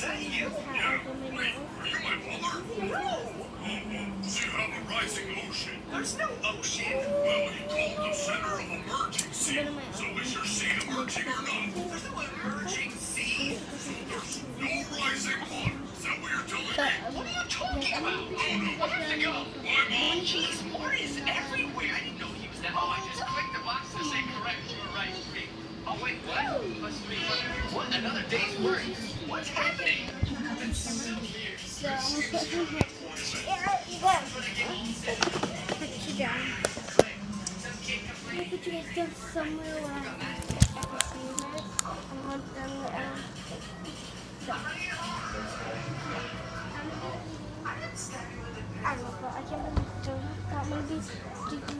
is that you? Are you? No! There's no ocean. Well, you called the center of So is your sea emerging or not? There's no emerging sea. There's no rising water. Is that what you're telling me? What are you talking about? I have to go. Mom? Jeez, is everywhere. I didn't know he was that. Oh, I just clicked the box to say correct. You were right. Oh, wait, what? Plus three. What? Another day's work. What's happening? So yeah, you. Put you down. I put you guys down somewhere where I can see you. I want them um, so. I don't know, but I can't. Maybe taking some eating